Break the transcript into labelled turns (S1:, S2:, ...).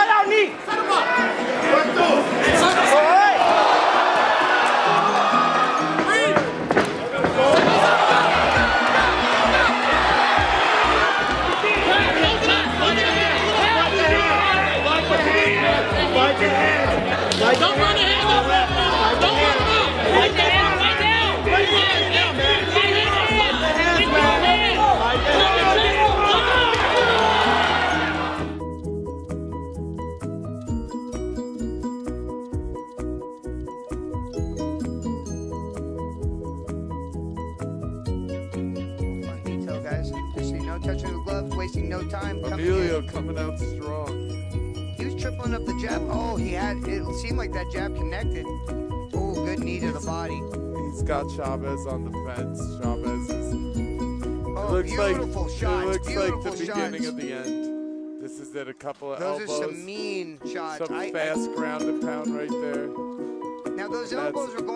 S1: Olha o Nick! Fight your hand! Know, touching the gloves, wasting no time. coming.
S2: Emilio coming out strong.
S1: He was tripling up the jab. Oh, he had. It seemed like that jab connected. Oh, good knee to the body.
S2: He's got Chavez on the fence. Chavez is.
S1: Oh,
S2: looks
S1: beautiful
S2: like,
S1: shots.
S2: It looks
S1: beautiful
S2: like the
S1: shots.
S2: beginning of the end. This is it. A couple of
S1: Those
S2: elbows.
S1: Those are some mean shots.
S2: some
S1: I- I-
S2: fast ground and pound right there.
S1: now those elbows are going.